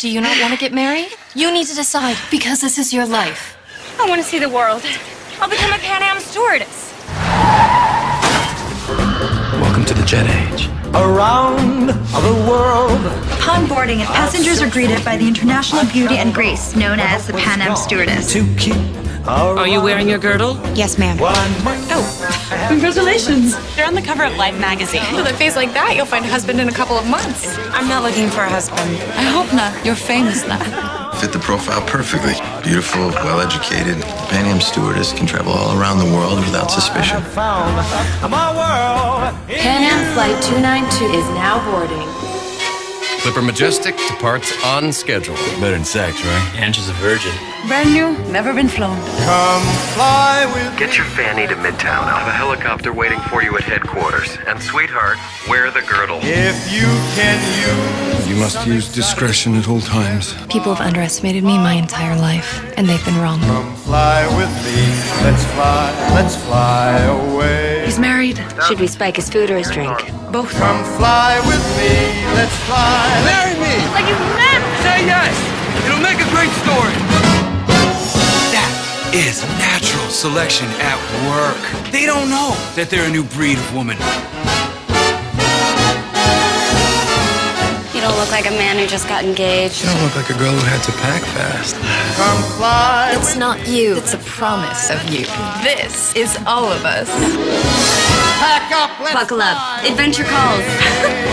Do you not want to get married? You need to decide because this is your life. I want to see the world. I'll become a Pan Am stewardess. Welcome to the jet age. Around the world. Upon boarding, passengers are greeted by the international beauty and grace known as the Pan Am Stewardess. To Are you wearing your girdle? Yes, ma'am. Oh, congratulations. You're on the cover of Life magazine. With a face like that, you'll find a husband in a couple of months. I'm not looking for a husband. I hope not. You're famous now. Fit the profile perfectly. Beautiful, well educated. Pan Am stewardess can travel all around the world without suspicion. found my world. Pan Am Flight 292 is now boarding. Clipper Majestic departs on schedule. Better than sex, right? And she's a virgin. Brand new, never been flown. Come fly with Get your fanny to Midtown. I have a helicopter waiting for you at headquarters. And sweetheart, wear the girdle. if you can use. You must use discretion at all times. People have underestimated me my entire life, and they've been wrong. Come fly with me. Let's fly. Let's fly away. He's married. Should we spike his food or his drink? Both. Come fly with me. Let's fly. Marry me! Like you meant. Say yes! It'll make a great story. That is natural selection at work. They don't know that they're a new breed of woman. You don't look like a man who just got engaged. You don't look like a girl who had to pack fast. Come fly. It's not you, it's a promise of you. This is all of us. Buckle up. Adventure calls.